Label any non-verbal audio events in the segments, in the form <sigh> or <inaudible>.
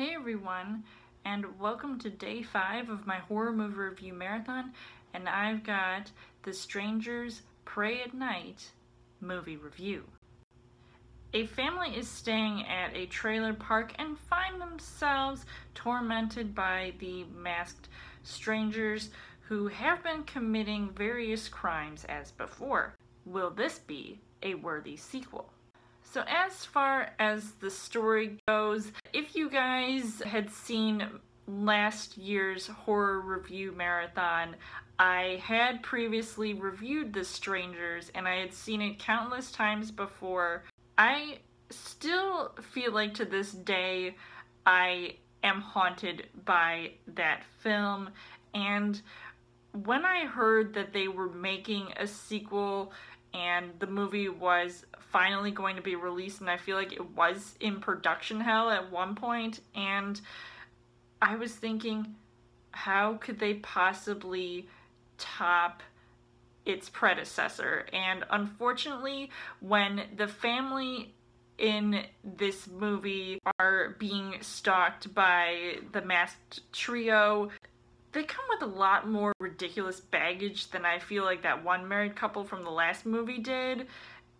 Hey everyone, and welcome to day five of my horror movie review marathon. And I've got The Strangers Prey at Night movie review. A family is staying at a trailer park and find themselves tormented by the masked strangers who have been committing various crimes as before. Will this be a worthy sequel? So, as far as the story goes, if you guys had seen last year's horror review marathon, I had previously reviewed The Strangers and I had seen it countless times before. I still feel like to this day I am haunted by that film. And when I heard that they were making a sequel and the movie was finally going to be released, and I feel like it was in production hell at one point, and I was thinking, how could they possibly top its predecessor? And unfortunately, when the family in this movie are being stalked by the masked trio, they come with a lot more ridiculous baggage than I feel like that one married couple from the last movie did.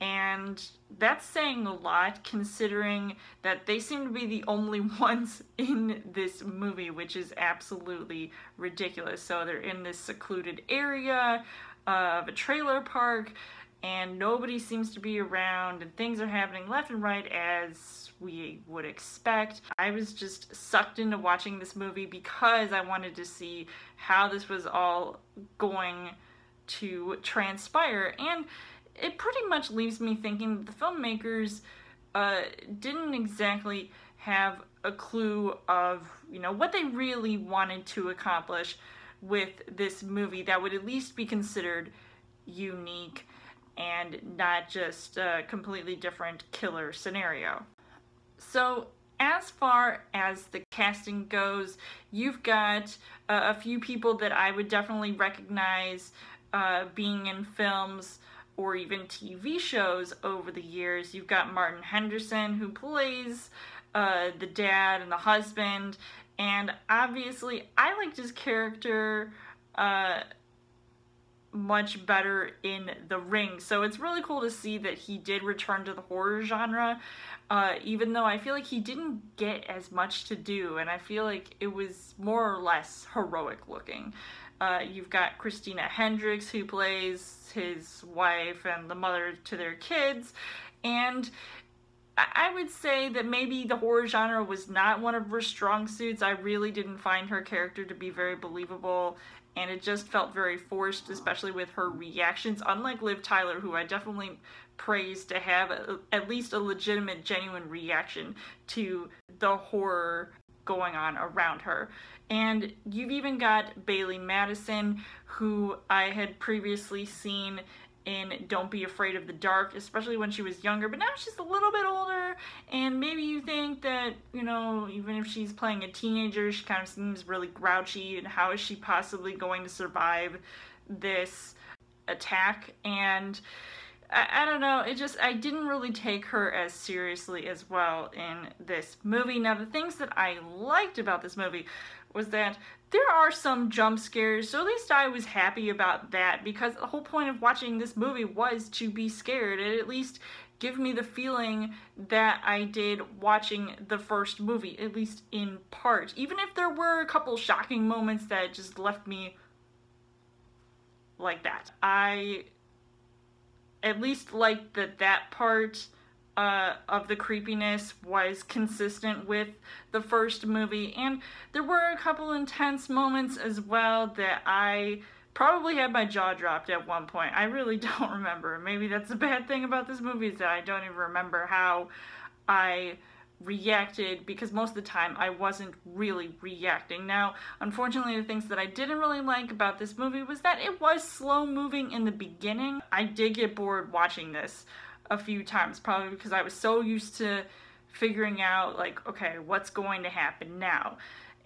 And that's saying a lot considering that they seem to be the only <laughs> ones in this movie, which is absolutely ridiculous. So they're in this secluded area of a trailer park and nobody seems to be around and things are happening left and right as we would expect. I was just sucked into watching this movie because I wanted to see how this was all going to transpire and it pretty much leaves me thinking that the filmmakers uh, didn't exactly have a clue of you know what they really wanted to accomplish with this movie that would at least be considered unique and not just a completely different killer scenario. So, as far as the casting goes, you've got uh, a few people that I would definitely recognize uh, being in films or even TV shows over the years. You've got Martin Henderson, who plays uh, the dad and the husband, and obviously, I liked his character uh, much better in the ring. So it's really cool to see that he did return to the horror genre, uh, even though I feel like he didn't get as much to do, and I feel like it was more or less heroic looking. Uh, you've got Christina Hendricks, who plays his wife and the mother to their kids, and I would say that maybe the horror genre was not one of her strong suits. I really didn't find her character to be very believable and it just felt very forced, especially with her reactions. Unlike Liv Tyler, who I definitely praise to have a, at least a legitimate, genuine reaction to the horror going on around her. And you've even got Bailee Madison, who I had previously seen in Don't Be Afraid of the Dark, especially when she was younger, but now she's a little bit older, and maybe you think that, you know, even if she's playing a teenager, she kind of seems really grouchy, and how is she possibly going to survive this attack? And I, I don't know, it just, I didn't really take her as seriously as well in this movie. Now, the things that I liked about this movie was that there are some jump scares, so at least I was happy about that because the whole point of watching this movie was to be scared and at least give me the feeling that I did watching the first movie, at least in part. Even if there were a couple shocking moments that just left me like that. I at least liked that that part uh, of the creepiness was consistent with the first movie, and there were a couple intense moments as well that I probably had my jaw dropped at one point. I really <laughs> don't remember. Maybe that's a bad thing about this movie is that I don't even remember how I reacted because most of the time I wasn't really reacting. Now, unfortunately, the things that I didn't really like about this movie was that it was slow moving in the beginning. I did get bored watching this a few times, probably because I was so used to figuring out, like, okay, what's going to happen now.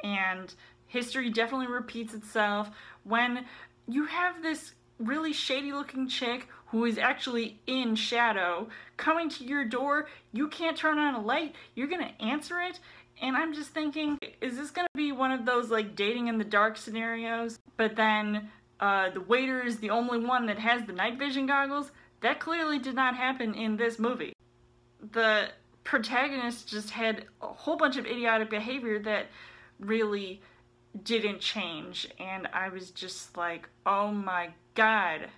And history definitely repeats itself when you have this really shady looking chick who is actually in shadow coming to your door. You can't turn on a light. You're gonna answer it. And I'm just thinking, is this gonna be one of those like dating in the dark scenarios? But then uh, the waiter is the only one that has the night vision goggles? That clearly did not happen in this movie. The protagonist just had a whole bunch of idiotic behavior that really didn't change. And I was just like, oh my god,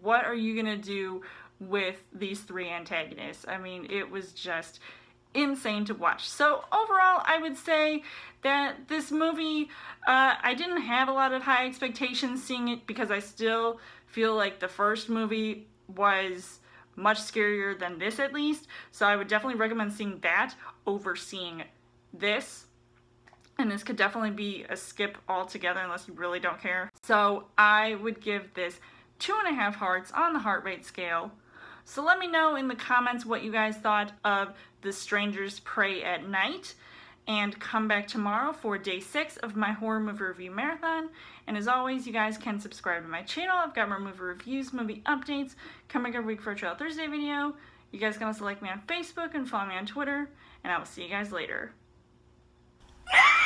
what are you gonna do with these three antagonists? I mean, it was just insane to watch. So overall, I would say that this movie, uh, I didn't have a lot of high expectations seeing it because I still feel like the first movie was much scarier than this at least. So I would definitely recommend seeing that over seeing this. And this could definitely be a skip altogether unless you really don't care. So I would give this two and a half hearts on the heart rate scale. So let me know in the comments what you guys thought of The Strangers Prey at Night. And come back tomorrow for day six of my horror movie review marathon. And as always, you guys can subscribe to my channel. I've got more movie reviews, movie updates coming every week for a Trail Thursday video. You guys can also like me on Facebook and follow me on Twitter. And I will see you guys later. <laughs>